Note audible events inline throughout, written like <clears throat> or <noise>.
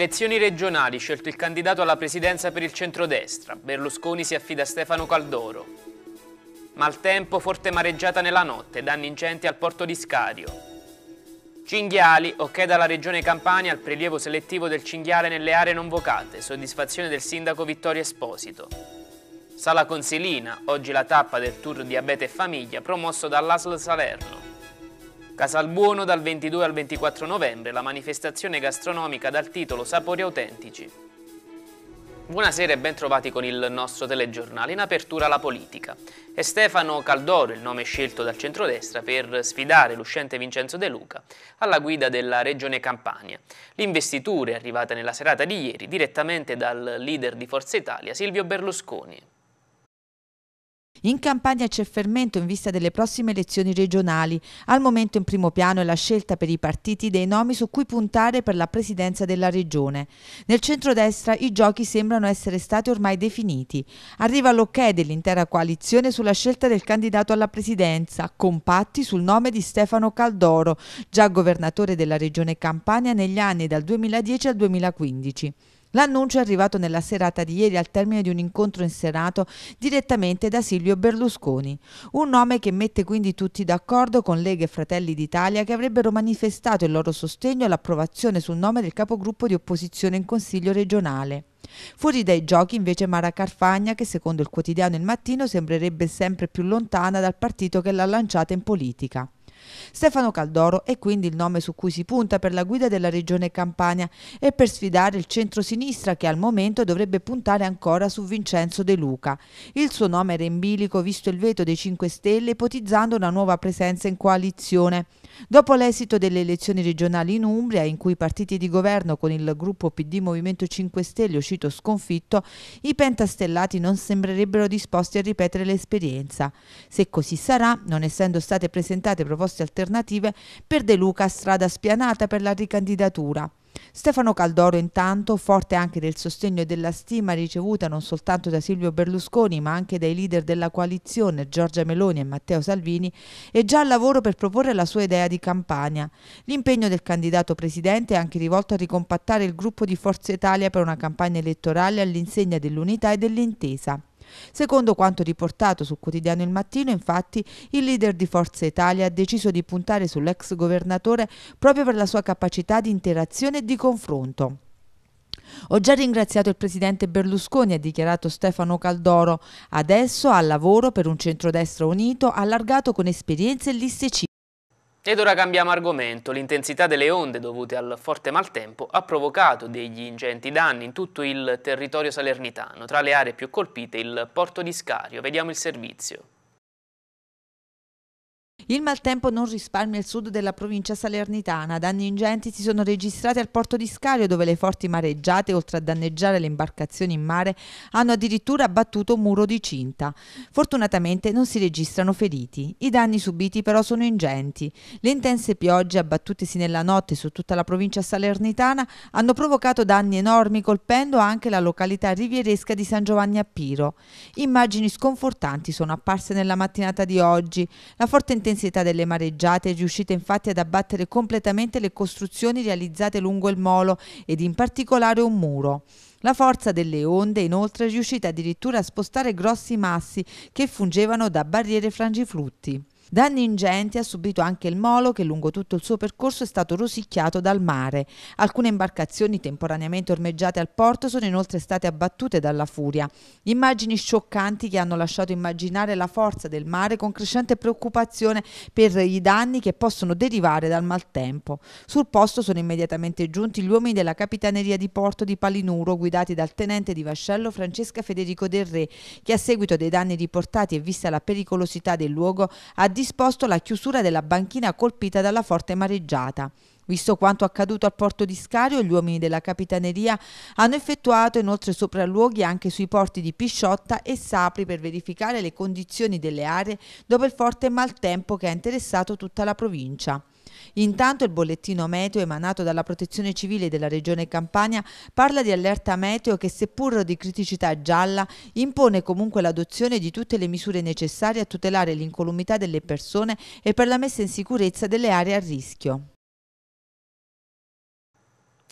Elezioni regionali, scelto il candidato alla presidenza per il centrodestra. Berlusconi si affida a Stefano Caldoro. Maltempo, forte mareggiata nella notte, danni ingenti al porto di Scario. Cinghiali, ok dalla regione Campania al prelievo selettivo del cinghiale nelle aree non vocate, soddisfazione del sindaco Vittorio Esposito. Sala Consilina, oggi la tappa del tour Diabete e Famiglia promosso dall'ASL Salerno. Casalbuono dal 22 al 24 novembre, la manifestazione gastronomica dal titolo Sapori autentici. Buonasera e ben trovati con il nostro telegiornale. In apertura la politica. È Stefano Caldoro il nome scelto dal centrodestra per sfidare l'uscente Vincenzo De Luca alla guida della regione Campania. L'investitura è arrivata nella serata di ieri direttamente dal leader di Forza Italia, Silvio Berlusconi. In campagna c'è fermento in vista delle prossime elezioni regionali. Al momento in primo piano è la scelta per i partiti dei nomi su cui puntare per la presidenza della regione. Nel centrodestra i giochi sembrano essere stati ormai definiti. Arriva l'ok dell'intera coalizione sulla scelta del candidato alla presidenza, compatti sul nome di Stefano Caldoro, già governatore della regione Campania negli anni dal 2010 al 2015. L'annuncio è arrivato nella serata di ieri al termine di un incontro in Senato direttamente da Silvio Berlusconi, un nome che mette quindi tutti d'accordo con Lega e Fratelli d'Italia che avrebbero manifestato il loro sostegno all'approvazione sul nome del capogruppo di opposizione in Consiglio regionale. Fuori dai giochi invece Mara Carfagna che secondo il quotidiano Il Mattino sembrerebbe sempre più lontana dal partito che l'ha lanciata in politica. Stefano Caldoro è quindi il nome su cui si punta per la guida della regione Campania e per sfidare il centro-sinistra che al momento dovrebbe puntare ancora su Vincenzo De Luca. Il suo nome era in bilico visto il veto dei 5 Stelle ipotizzando una nuova presenza in coalizione. Dopo l'esito delle elezioni regionali in Umbria, in cui i partiti di governo con il gruppo PD Movimento 5 Stelle uscito sconfitto, i pentastellati non sembrerebbero disposti a ripetere l'esperienza. Se così sarà, non essendo state presentate proposte alternative, per De Luca strada spianata per la ricandidatura. Stefano Caldoro intanto, forte anche del sostegno e della stima ricevuta non soltanto da Silvio Berlusconi ma anche dai leader della coalizione Giorgia Meloni e Matteo Salvini, è già al lavoro per proporre la sua idea di campagna. L'impegno del candidato presidente è anche rivolto a ricompattare il gruppo di Forza Italia per una campagna elettorale all'insegna dell'unità e dell'intesa. Secondo quanto riportato sul quotidiano Il Mattino, infatti, il leader di Forza Italia ha deciso di puntare sull'ex governatore proprio per la sua capacità di interazione e di confronto. Ho già ringraziato il presidente Berlusconi, ha dichiarato Stefano Caldoro. Adesso ha lavoro per un centrodestra unito, allargato con esperienze e liste C. Ed ora cambiamo argomento. L'intensità delle onde dovute al forte maltempo ha provocato degli ingenti danni in tutto il territorio salernitano. Tra le aree più colpite il porto di Scario. Vediamo il servizio. Il maltempo non risparmia il sud della provincia salernitana. Danni ingenti si sono registrati al porto di Scario dove le forti mareggiate, oltre a danneggiare le imbarcazioni in mare, hanno addirittura abbattuto un muro di cinta. Fortunatamente non si registrano feriti. I danni subiti però sono ingenti. Le intense piogge abbattutesi nella notte su tutta la provincia salernitana hanno provocato danni enormi colpendo anche la località rivieresca di San Giovanni a Piro. Immagini sconfortanti sono apparse nella mattinata di oggi. La forte intensità l'intensità delle mareggiate è riuscita infatti ad abbattere completamente le costruzioni realizzate lungo il molo ed in particolare un muro. La forza delle onde inoltre è riuscita addirittura a spostare grossi massi che fungevano da barriere frangiflutti. Danni ingenti ha subito anche il molo che lungo tutto il suo percorso è stato rosicchiato dal mare. Alcune imbarcazioni temporaneamente ormeggiate al porto sono inoltre state abbattute dalla furia. Immagini scioccanti che hanno lasciato immaginare la forza del mare con crescente preoccupazione per i danni che possono derivare dal maltempo. Sul posto sono immediatamente giunti gli uomini della Capitaneria di Porto di Palinuro guidati dal tenente di vascello Francesca Federico Del Re che a seguito dei danni riportati e vista la pericolosità del luogo ha disposto la chiusura della banchina colpita dalla forte mareggiata. Visto quanto accaduto al porto di Scario, gli uomini della Capitaneria hanno effettuato inoltre sopralluoghi anche sui porti di Pisciotta e Sapri per verificare le condizioni delle aree dopo il forte maltempo che ha interessato tutta la provincia. Intanto il bollettino meteo emanato dalla Protezione Civile della Regione Campania parla di allerta meteo che seppur di criticità gialla impone comunque l'adozione di tutte le misure necessarie a tutelare l'incolumità delle persone e per la messa in sicurezza delle aree a rischio.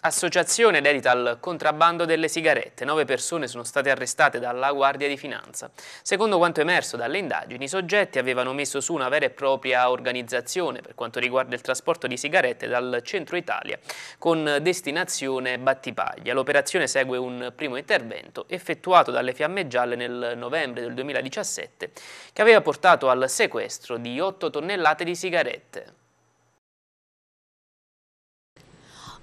Associazione dedita al contrabbando delle sigarette. Nove persone sono state arrestate dalla Guardia di Finanza. Secondo quanto emerso dalle indagini, i soggetti avevano messo su una vera e propria organizzazione per quanto riguarda il trasporto di sigarette dal centro Italia con destinazione Battipaglia. L'operazione segue un primo intervento effettuato dalle Fiamme Gialle nel novembre del 2017 che aveva portato al sequestro di 8 tonnellate di sigarette.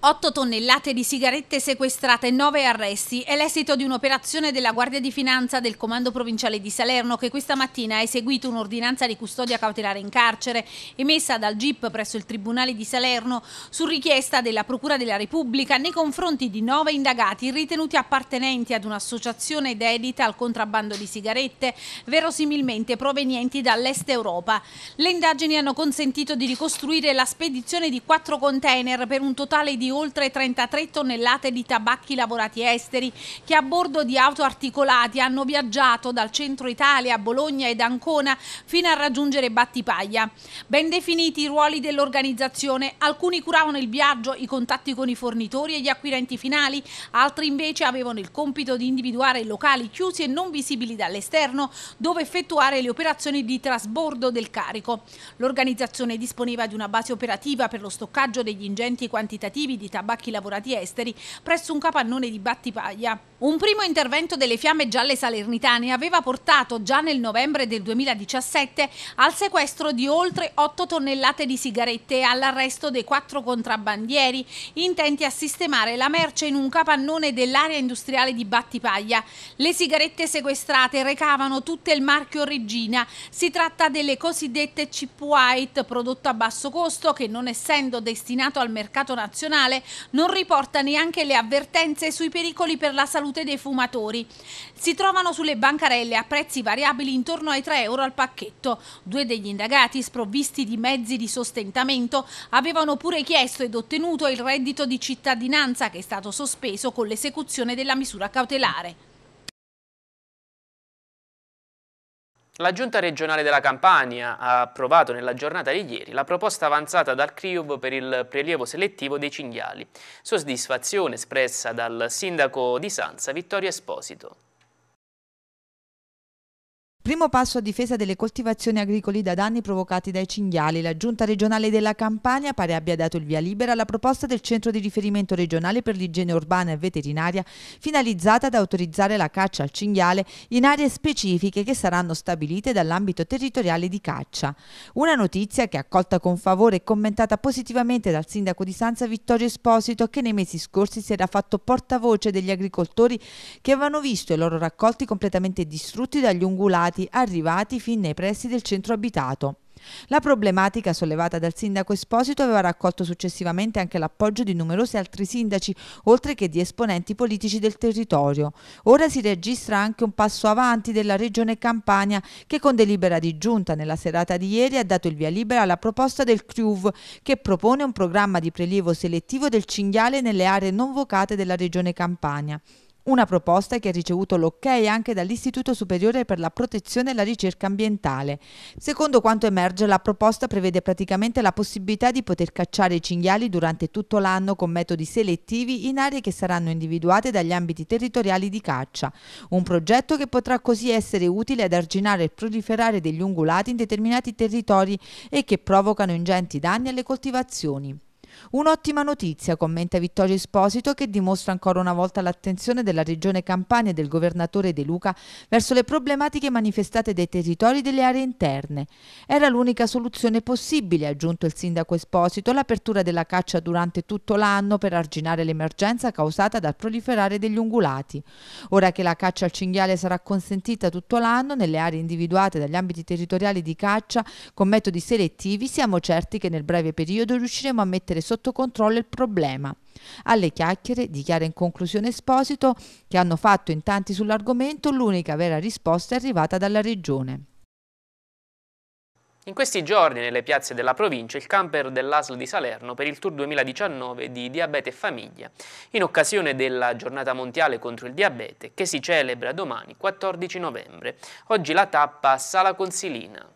8 tonnellate di sigarette sequestrate e 9 arresti è l'esito di un'operazione della Guardia di Finanza del Comando Provinciale di Salerno che questa mattina ha eseguito un'ordinanza di custodia cautelare in carcere emessa dal GIP presso il Tribunale di Salerno su richiesta della Procura della Repubblica nei confronti di 9 indagati ritenuti appartenenti ad un'associazione dedita al contrabbando di sigarette verosimilmente provenienti dall'est Europa. Le indagini hanno consentito di ricostruire la spedizione di 4 container per un totale di oltre 33 tonnellate di tabacchi lavorati esteri che a bordo di auto articolati hanno viaggiato dal centro Italia Bologna ed Ancona fino a raggiungere Battipaglia. Ben definiti i ruoli dell'organizzazione, alcuni curavano il viaggio, i contatti con i fornitori e gli acquirenti finali, altri invece avevano il compito di individuare locali chiusi e non visibili dall'esterno dove effettuare le operazioni di trasbordo del carico. L'organizzazione disponeva di una base operativa per lo stoccaggio degli ingenti quantitativi di di tabacchi lavorati esteri presso un capannone di Battipaglia. Un primo intervento delle fiamme gialle salernitane aveva portato già nel novembre del 2017 al sequestro di oltre 8 tonnellate di sigarette e all'arresto dei quattro contrabbandieri intenti a sistemare la merce in un capannone dell'area industriale di Battipaglia. Le sigarette sequestrate recavano tutte il marchio Regina. Si tratta delle cosiddette chip white, prodotto a basso costo che non essendo destinato al mercato nazionale non riporta neanche le avvertenze sui pericoli per la salute dei fumatori. Si trovano sulle bancarelle a prezzi variabili intorno ai 3 euro al pacchetto. Due degli indagati, sprovvisti di mezzi di sostentamento, avevano pure chiesto ed ottenuto il reddito di cittadinanza che è stato sospeso con l'esecuzione della misura cautelare. La Giunta regionale della Campania ha approvato nella giornata di ieri la proposta avanzata dal CRIUB per il prelievo selettivo dei cinghiali. Soddisfazione espressa dal sindaco di Sanza Vittorio Esposito. Primo passo a difesa delle coltivazioni agricole da danni provocati dai cinghiali. La Giunta regionale della Campania pare abbia dato il via libera alla proposta del Centro di riferimento regionale per l'igiene urbana e veterinaria finalizzata ad autorizzare la caccia al cinghiale in aree specifiche che saranno stabilite dall'ambito territoriale di caccia. Una notizia che è accolta con favore e commentata positivamente dal sindaco di Sanza Vittorio Esposito che nei mesi scorsi si era fatto portavoce degli agricoltori che avevano visto i loro raccolti completamente distrutti dagli ungulati immigrati arrivati fin nei pressi del centro abitato. La problematica sollevata dal sindaco Esposito aveva raccolto successivamente anche l'appoggio di numerosi altri sindaci, oltre che di esponenti politici del territorio. Ora si registra anche un passo avanti della regione Campania che con delibera di giunta nella serata di ieri ha dato il via libera alla proposta del CRUV che propone un programma di prelievo selettivo del cinghiale nelle aree non vocate della regione Campania. Una proposta che ha ricevuto l'ok anche dall'Istituto Superiore per la Protezione e la Ricerca Ambientale. Secondo quanto emerge, la proposta prevede praticamente la possibilità di poter cacciare i cinghiali durante tutto l'anno con metodi selettivi in aree che saranno individuate dagli ambiti territoriali di caccia. Un progetto che potrà così essere utile ad arginare il proliferare degli ungulati in determinati territori e che provocano ingenti danni alle coltivazioni. Un'ottima notizia, commenta Vittorio Esposito, che dimostra ancora una volta l'attenzione della Regione Campania e del governatore De Luca verso le problematiche manifestate dai territori delle aree interne. Era l'unica soluzione possibile, ha aggiunto il sindaco Esposito, l'apertura della caccia durante tutto l'anno per arginare l'emergenza causata dal proliferare degli ungulati. Ora che la caccia al cinghiale sarà consentita tutto l'anno nelle aree individuate dagli ambiti territoriali di caccia con metodi selettivi, siamo certi che nel breve periodo riusciremo a mettere sotto controllo il problema. Alle chiacchiere, dichiara in conclusione Esposito, che hanno fatto in tanti sull'argomento, l'unica vera risposta è arrivata dalla Regione. In questi giorni nelle piazze della provincia il camper dell'ASL di Salerno per il Tour 2019 di Diabete e Famiglia, in occasione della giornata mondiale contro il diabete che si celebra domani 14 novembre. Oggi la tappa a Sala Consilina.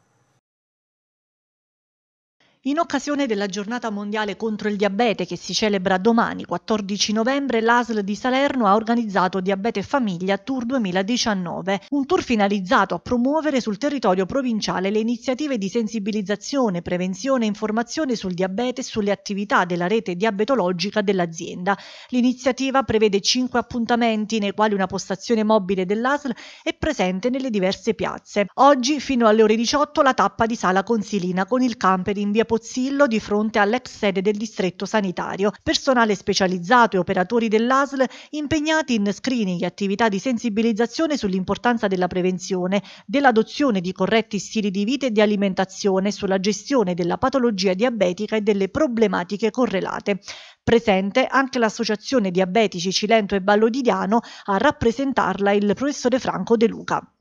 In occasione della giornata mondiale contro il diabete che si celebra domani, 14 novembre, l'ASL di Salerno ha organizzato Diabete Famiglia Tour 2019, un tour finalizzato a promuovere sul territorio provinciale le iniziative di sensibilizzazione, prevenzione e informazione sul diabete e sulle attività della rete diabetologica dell'azienda. L'iniziativa prevede cinque appuntamenti nei quali una postazione mobile dell'ASL è presente nelle diverse piazze. Oggi, fino alle ore 18, la tappa di Sala Consilina con il camper in via Pozzillo di fronte all'ex sede del distretto sanitario, personale specializzato e operatori dell'ASL impegnati in screening e attività di sensibilizzazione sull'importanza della prevenzione, dell'adozione di corretti stili di vita e di alimentazione, sulla gestione della patologia diabetica e delle problematiche correlate. Presente anche l'Associazione Diabetici Cilento e Ballo di Diano, a rappresentarla il professore Franco De Luca.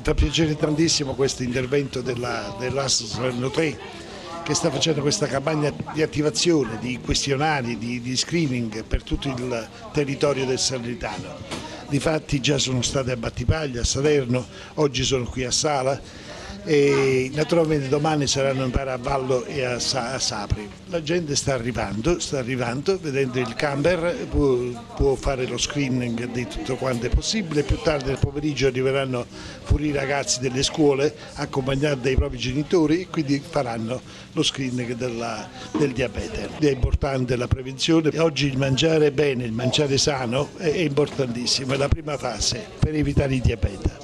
Fa piacere tantissimo questo intervento della, dell'ASL Salerno 3 che sta facendo questa campagna di attivazione, di questionari, di, di screening per tutto il territorio del Salernitano. Difatti già sono state a Battipaglia, a Salerno, oggi sono qui a Sala e naturalmente domani saranno in Paravallo e a, Sa a, Sapri. La gente sta arrivando, sta arrivando, vedendo il camper, può, può, fare lo screening di tutto quanto è possibile, più tardi nel pomeriggio arriveranno fuori i ragazzi delle scuole accompagnati dai propri genitori e quindi faranno lo screening della, del diabete. È importante la prevenzione, oggi il mangiare bene, il mangiare sano è importantissimo, è la prima fase per evitare il diabete.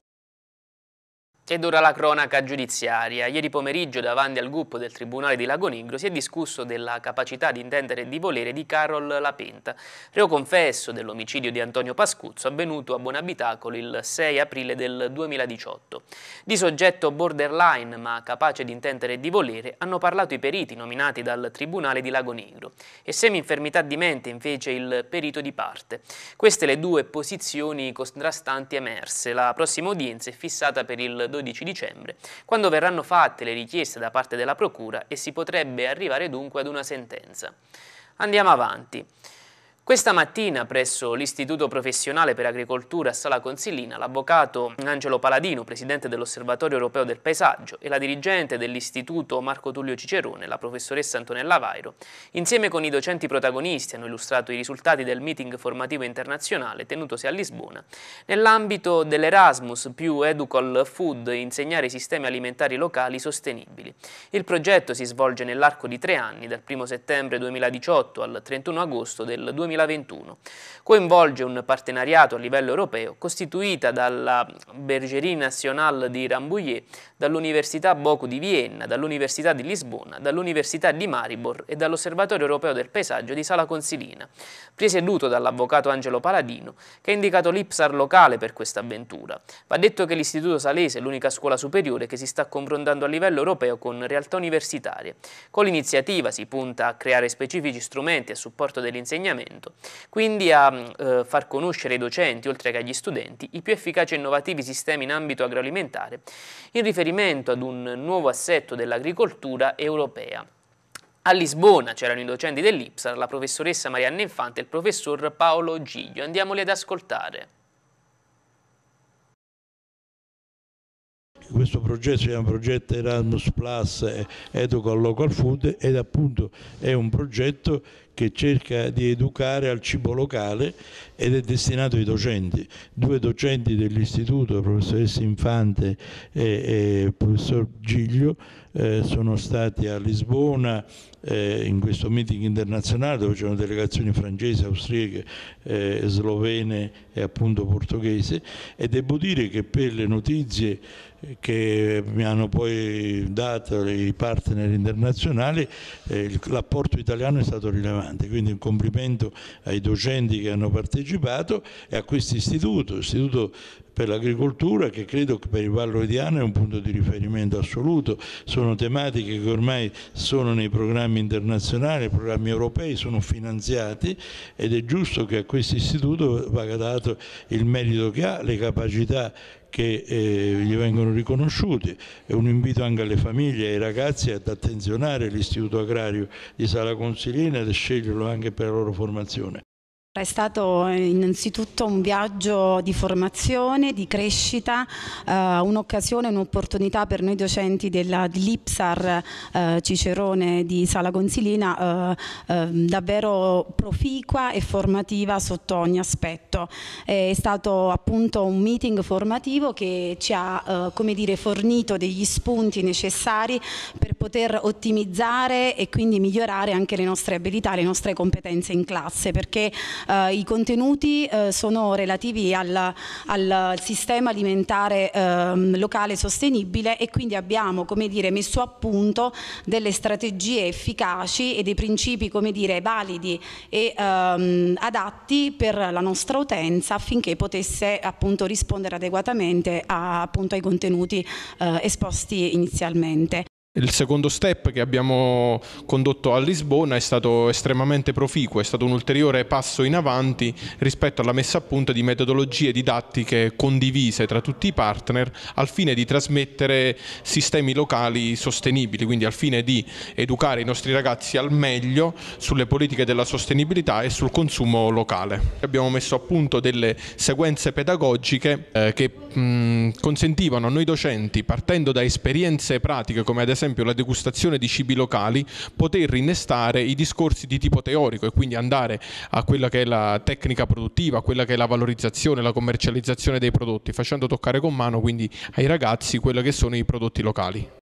Ed ora la cronaca giudiziaria. Ieri pomeriggio davanti al gruppo del Tribunale di Lagonegro si è discusso della capacità di intendere e di volere di Carol Lapenta, reo confesso dell'omicidio di Antonio Pascuzzo avvenuto a Buonabitacolo il 6 aprile del 2018. Di soggetto borderline ma capace di intendere e di volere hanno parlato i periti nominati dal Tribunale di Lagonegro e semi-infermità di mente invece il perito di parte. Queste le due posizioni contrastanti emerse. La prossima udienza è fissata per il 12 12 dicembre, quando verranno fatte le richieste da parte della Procura e si potrebbe arrivare dunque ad una sentenza. Andiamo avanti. Questa mattina presso l'Istituto Professionale per Agricoltura a Sala Consilina l'avvocato Angelo Paladino, presidente dell'Osservatorio Europeo del Paesaggio e la dirigente dell'Istituto Marco Tullio Cicerone, la professoressa Antonella Vairo, insieme con i docenti protagonisti hanno illustrato i risultati del meeting formativo internazionale tenutosi a Lisbona nell'ambito dell'Erasmus più Educol Food insegnare i sistemi alimentari locali sostenibili. Il progetto si svolge nell'arco di tre anni, dal 1 settembre 2018 al 31 agosto del 2020 2021. Coinvolge un partenariato a livello europeo costituita dalla Bergerie Nationale di Rambouillet, dall'Università Bocu di Vienna, dall'Università di Lisbona, dall'Università di Maribor e dall'Osservatorio Europeo del Paesaggio di Sala Consilina, presieduto dall'avvocato Angelo Paladino, che ha indicato l'Ipsar locale per questa avventura. Va detto che l'Istituto Salese è l'unica scuola superiore che si sta confrontando a livello europeo con realtà universitarie. Con l'iniziativa si punta a creare specifici strumenti a supporto dell'insegnamento, quindi a eh, far conoscere ai docenti, oltre che agli studenti, i più efficaci e innovativi sistemi in ambito agroalimentare, in riferimento ad un nuovo assetto dell'agricoltura europea. A Lisbona c'erano i docenti dell'Ipsar, la professoressa Marianna Infante e il professor Paolo Giglio. Andiamoli ad ascoltare. questo progetto si chiama progetto Erasmus Plus Educal Local Food ed appunto è un progetto che cerca di educare al cibo locale ed è destinato ai docenti. Due docenti dell'istituto, la professoressa Infante e, il professor Giglio, eh, sono stati a Lisbona eh, in questo meeting internazionale dove c'erano delegazioni francesi, austriache, eh, slovene e appunto portoghese e devo dire che per le notizie che mi hanno poi dato i partner internazionali eh, l'apporto italiano è stato rilevante, quindi un complimento ai docenti che hanno partecipato e a questo istituto, istituto per l'agricoltura che credo che per il Vallo Ediano è un punto di riferimento assoluto, sono tematiche che ormai sono nei programmi internazionali, nei programmi europei, sono finanziati ed è giusto che a questo istituto vada dato il merito che ha, le capacità che eh, gli vengono riconosciuti. È un invito anche alle famiglie e ai ragazzi ad attenzionare l'Istituto Agrario di Sala Consilina ed sceglierlo anche per la loro formazione. È stato innanzitutto un viaggio di formazione, di crescita, eh, un'occasione, un'opportunità per noi docenti dell'IPSAR eh, Cicerone di Sala Consilina eh, eh, davvero proficua e formativa sotto ogni aspetto. È stato appunto un meeting formativo che ci ha eh, come dire, fornito degli spunti necessari per poter ottimizzare e quindi migliorare anche le nostre abilità, le nostre competenze in classe perché eh, I contenuti eh, sono relativi al, al sistema alimentare ehm, locale sostenibile e quindi abbiamo come dire, messo a punto delle strategie efficaci e dei principi come dire, validi e ehm, adatti per la nostra utenza affinché potesse appunto rispondere adeguatamente a, appunto, ai contenuti eh, esposti inizialmente. Il secondo step che abbiamo condotto a Lisbona è stato estremamente proficuo, è stato un ulteriore passo in avanti rispetto alla messa a punto di metodologie didattiche condivise tra tutti i partner al fine di trasmettere sistemi locali sostenibili, quindi al fine di educare i nostri ragazzi al meglio sulle politiche della sostenibilità e sul consumo locale. Abbiamo messo a punto delle sequenze pedagogiche eh, che mh, consentivano a noi docenti, partendo da esperienze pratiche come ad esempio la degustazione di cibi locali, poter rinnestare i discorsi di tipo teorico e quindi andare a quella che è la tecnica produttiva, a quella che è la valorizzazione, la commercializzazione dei prodotti, facendo toccare con mano quindi ai ragazzi quelli che sono i prodotti locali.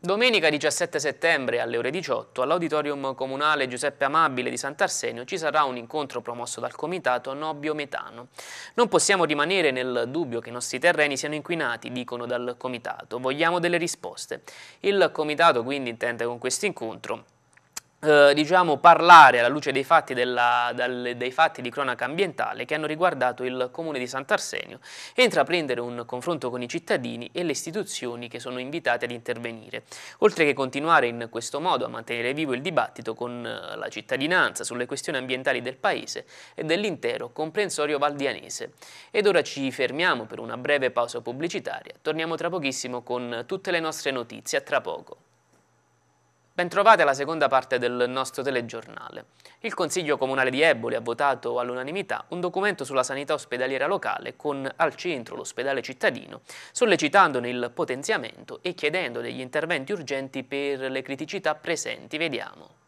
Domenica 17 settembre alle ore 18 all'Auditorium Comunale Giuseppe Amabile di Sant'Arsenio ci sarà un incontro promosso dal Comitato No Biometano. Non possiamo rimanere nel dubbio che i nostri terreni siano inquinati, dicono dal Comitato. Vogliamo delle risposte. Il Comitato quindi intende con questo incontro eh, diciamo, parlare alla luce dei fatti, della, dal, dei fatti, di cronaca ambientale che hanno riguardato il comune di Sant'Arsenio e intraprendere un confronto con i cittadini e le istituzioni che sono invitate ad intervenire, oltre che continuare in questo modo a mantenere vivo il dibattito con eh, la cittadinanza sulle questioni ambientali del paese e dell'intero comprensorio valdianese. Ed ora ci fermiamo per una breve pausa pubblicitaria, torniamo tra pochissimo con tutte le nostre notizie, a tra poco. Bentrovate alla seconda parte del nostro telegiornale. Il Consiglio Comunale di Eboli ha votato all'unanimità un documento sulla sanità ospedaliera locale con al centro l'ospedale cittadino, sollecitandone il potenziamento e chiedendo degli interventi urgenti per le criticità presenti. Vediamo.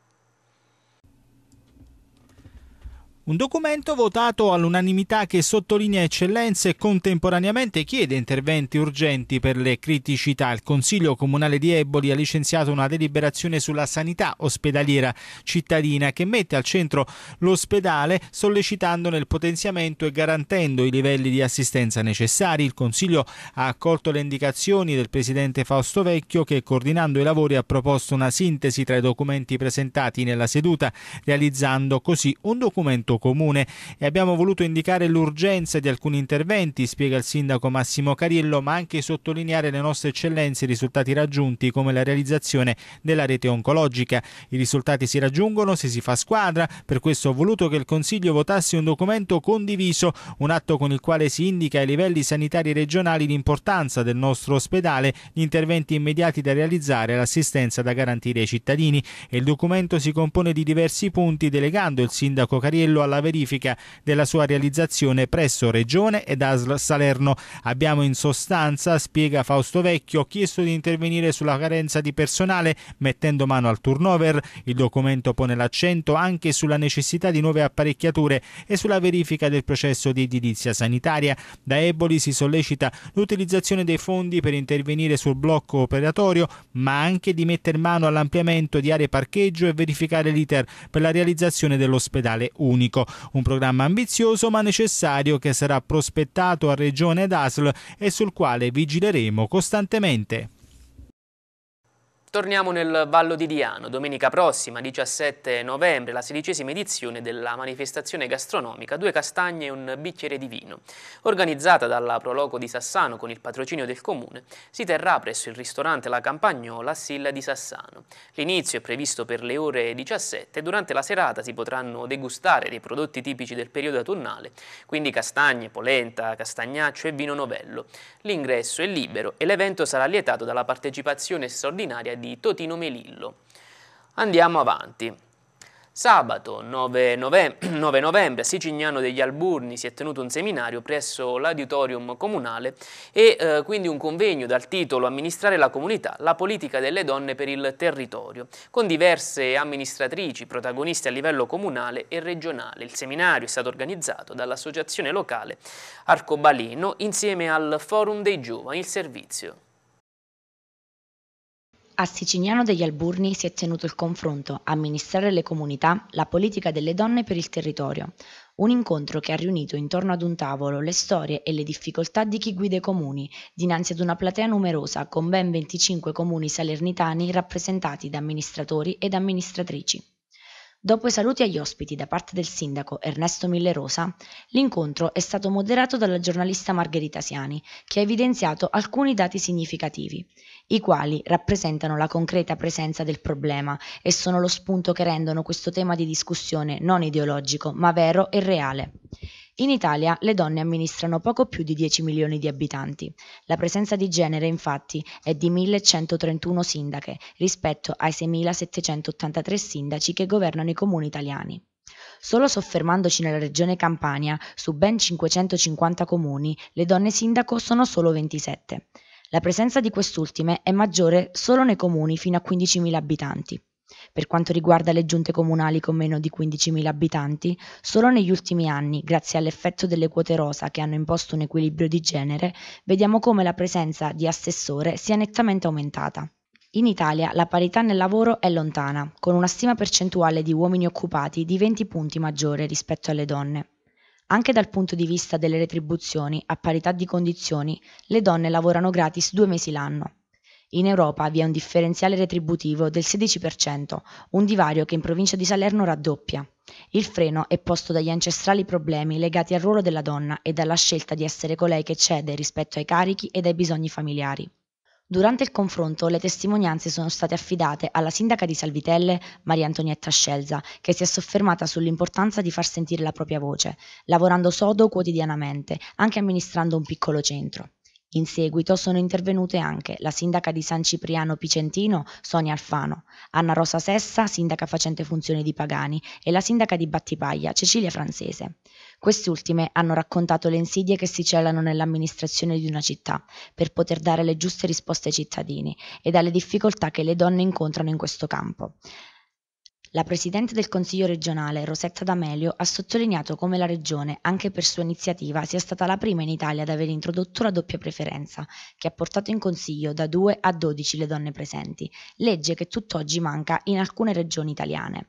Un documento votato all'unanimità che sottolinea eccellenze e contemporaneamente chiede interventi urgenti per le criticità. Il Consiglio Comunale di Eboli ha licenziato una deliberazione sulla sanità ospedaliera cittadina che mette al centro l'ospedale sollecitandone il potenziamento e garantendo i livelli di assistenza necessari. Il Consiglio ha accolto le indicazioni del Presidente Fausto Vecchio che coordinando i lavori ha proposto una sintesi tra i documenti presentati nella seduta realizzando così un documento comune. E abbiamo voluto indicare l'urgenza di alcuni interventi, spiega il sindaco Massimo Cariello, ma anche sottolineare le nostre eccellenze e i risultati raggiunti come la realizzazione della rete oncologica. I risultati si raggiungono se si fa squadra, per questo ho voluto che il Consiglio votasse un documento condiviso, un atto con il quale si indica ai livelli sanitari regionali l'importanza del nostro ospedale, gli interventi immediati da realizzare e l'assistenza da garantire ai cittadini. Il documento si compone di diversi punti delegando il sindaco Cariello alla alla verifica della sua realizzazione presso Regione ed ASL Salerno. Abbiamo in sostanza, spiega Fausto Vecchio, chiesto di intervenire sulla carenza di personale mettendo mano al turnover. Il documento pone l'accento anche sulla necessità di nuove apparecchiature e sulla verifica del processo di edilizia sanitaria. Da Eboli si sollecita l'utilizzazione dei fondi per intervenire sul blocco operatorio, ma anche di mettere mano all'ampliamento di aree parcheggio e verificare l'iter per la realizzazione dell'ospedale unico pubblico, un programma ambizioso ma necessario che sarà prospettato a Regione ed ASL e sul quale vigileremo costantemente. Torniamo nel Vallo di Diano, domenica prossima, 17 novembre, la sedicesima edizione della manifestazione gastronomica Due castagne e un bicchiere di vino. Organizzata dalla Proloco di Sassano con il patrocinio del comune, si terrà presso il ristorante La Campagnola a Silla di Sassano. L'inizio è previsto per le ore 17 e durante la serata si potranno degustare dei prodotti tipici del periodo autunnale, quindi castagne, polenta, castagnaccio e vino novello. L'ingresso è libero e l'evento sarà lietato dalla partecipazione straordinaria di Totino Melillo. Andiamo avanti. Sabato 9 <clears throat> novembre, 9 novembre a Sicignano degli Alburni si è tenuto un seminario presso l'auditorium comunale e eh, quindi un convegno dal titolo Amministrare la comunità, la politica delle donne per il territorio, con diverse amministratrici, protagoniste a livello comunale e regionale. Il seminario è stato organizzato dall'associazione locale Arcobaleno insieme al Forum dei Giovani, il servizio. A Sicignano degli Alburni si è tenuto il confronto Amministrare le comunità, la politica delle donne per il territorio, un incontro che ha riunito intorno ad un tavolo le storie e le difficoltà di chi guida i comuni, dinanzi ad una platea numerosa con ben 25 comuni salernitani rappresentati da amministratori ed amministratrici. Dopo i saluti agli ospiti da parte del sindaco Ernesto Millerosa, l'incontro è stato moderato dalla giornalista Margherita Siani, che ha evidenziato alcuni dati significativi, i quali rappresentano la concreta presenza del problema e sono lo spunto che rendono questo tema di discussione non ideologico, ma vero e reale. In Italia le donne amministrano poco più di 10 milioni di abitanti. La presenza di genere infatti è di 1131 sindache rispetto ai 6783 sindaci che governano i comuni italiani. Solo soffermandoci nella regione Campania, su ben 550 comuni, le donne sindaco sono solo 27. La presenza di quest'ultime è maggiore solo nei comuni fino a 15.000 abitanti. Per quanto riguarda le giunte comunali con meno di 15.000 abitanti, solo negli ultimi anni, grazie all'effetto delle quote rosa che hanno imposto un equilibrio di genere, vediamo come la presenza di assessore sia nettamente aumentata. In Italia la parità nel lavoro è lontana, con una stima percentuale di uomini occupati di 20 punti maggiore rispetto alle donne. Anche dal punto di vista delle retribuzioni, a parità di condizioni, le donne lavorano gratis due mesi l'anno. In Europa vi è un differenziale retributivo del 16%, un divario che in provincia di Salerno raddoppia. Il freno è posto dagli ancestrali problemi legati al ruolo della donna e dalla scelta di essere colei che cede rispetto ai carichi e ai bisogni familiari. Durante il confronto le testimonianze sono state affidate alla sindaca di Salvitelle, Maria Antonietta Scelza, che si è soffermata sull'importanza di far sentire la propria voce, lavorando sodo quotidianamente, anche amministrando un piccolo centro. In seguito sono intervenute anche la sindaca di San Cipriano Picentino, Sonia Alfano, Anna Rosa Sessa, sindaca facente funzioni di Pagani, e la sindaca di Battipaglia, Cecilia Francese. Quest'ultime hanno raccontato le insidie che si celano nell'amministrazione di una città per poter dare le giuste risposte ai cittadini e dalle difficoltà che le donne incontrano in questo campo. La Presidente del Consiglio regionale, Rosetta D'Amelio, ha sottolineato come la Regione, anche per sua iniziativa, sia stata la prima in Italia ad aver introdotto la doppia preferenza, che ha portato in Consiglio da 2 a 12 le donne presenti, legge che tutt'oggi manca in alcune regioni italiane.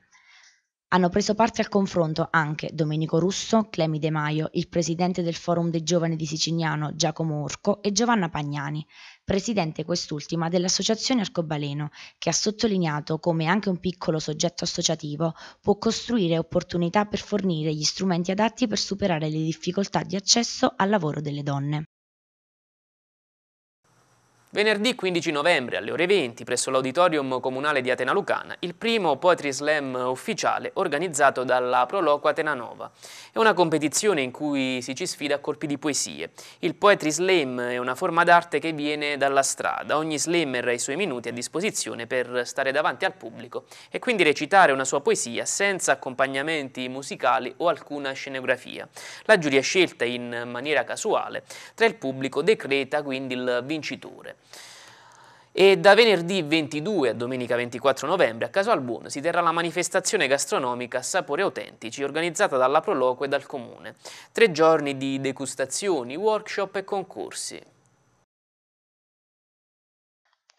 Hanno preso parte al confronto anche Domenico Russo, Clemi De Maio, il presidente del Forum dei Giovani di Sicignano Giacomo Orco e Giovanna Pagnani, presidente quest'ultima dell'Associazione Arcobaleno, che ha sottolineato come anche un piccolo soggetto associativo può costruire opportunità per fornire gli strumenti adatti per superare le difficoltà di accesso al lavoro delle donne. Venerdì 15 novembre alle ore 20 presso l'Auditorium Comunale di Atena Lucana il primo Poetry Slam ufficiale organizzato dalla Proloquo Atena Nova. È una competizione in cui si ci sfida a colpi di poesie. Il Poetry Slam è una forma d'arte che viene dalla strada. Ogni slammer ha i suoi minuti a disposizione per stare davanti al pubblico e quindi recitare una sua poesia senza accompagnamenti musicali o alcuna scenografia. La giuria scelta in maniera casuale tra il pubblico decreta quindi il vincitore. E da venerdì 22 a domenica 24 novembre a Casalbuono si terrà la manifestazione gastronomica Sapori Autentici organizzata dalla Proloquo e dal Comune. Tre giorni di degustazioni, workshop e concorsi.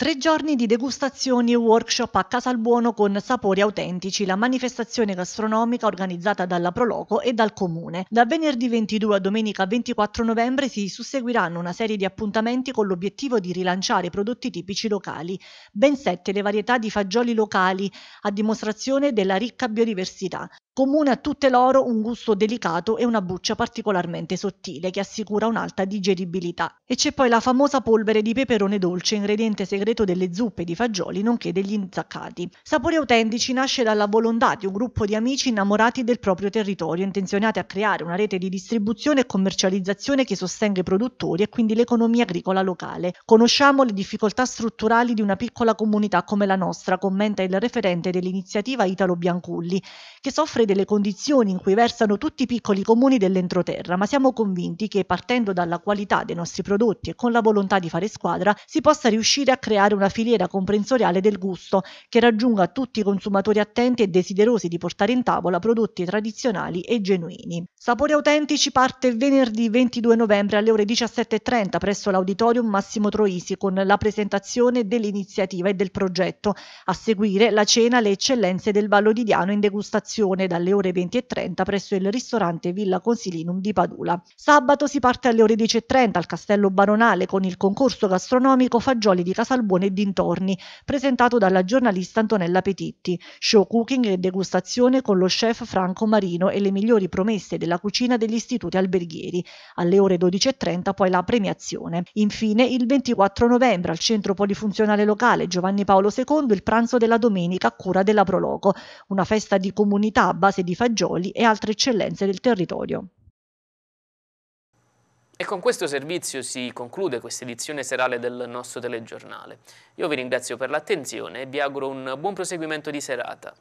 Tre giorni di degustazioni e workshop a Casalbuono con sapori autentici, la manifestazione gastronomica organizzata dalla Proloco e dal Comune. Da venerdì 22 a domenica 24 novembre si susseguiranno una serie di appuntamenti con l'obiettivo di rilanciare prodotti tipici locali. Ben sette le varietà di fagioli locali, a dimostrazione della ricca biodiversità. Comune a tutte loro un gusto delicato e una buccia particolarmente sottile che assicura un'alta digeribilità. E c'è poi la famosa polvere di peperone dolce, ingrediente segreto delle zuppe di fagioli nonché degli inzaccati. Sapori Autentici nasce dalla volontà di un gruppo di amici innamorati del proprio territorio, intenzionati a creare una rete di distribuzione e commercializzazione che sostenga i produttori e quindi l'economia agricola locale. Conosciamo le difficoltà strutturali di una piccola comunità come la nostra, commenta il referente dell'iniziativa Italo Bianculli, che soffre migliore delle condizioni in cui versano tutti i piccoli comuni dell'entroterra, ma siamo convinti che partendo dalla qualità dei nostri prodotti e con la volontà di fare squadra si possa riuscire a creare una filiera comprensoriale del gusto che raggiunga tutti i consumatori attenti e desiderosi di portare in tavola prodotti tradizionali e genuini. Sapori Autentici parte venerdì 22 novembre alle ore 17.30 presso l'Auditorium Massimo Troisi con la presentazione dell'iniziativa e del progetto. A seguire la cena Le eccellenze del Vallo di Diano in degustazione dalle ore 20.30 presso il ristorante Villa Consilinum di Padula. Sabato si parte alle ore 10.30 al Castello Baronale con il concorso gastronomico Fagioli di Casalbuone e dintorni, presentato dalla giornalista Antonella Petitti. Show cooking e degustazione con lo chef Franco Marino e le migliori promesse della cucina degli istituti alberghieri. Alle ore 12.30 poi la premiazione. Infine, il 24 novembre al Centro Polifunzionale Locale Giovanni Paolo II il pranzo della domenica a cura della Proloco, una festa di comunità base di fagioli e altre eccellenze del territorio. E con questo servizio si conclude questa edizione serale del nostro telegiornale. Io vi ringrazio per l'attenzione e vi auguro un buon proseguimento di serata.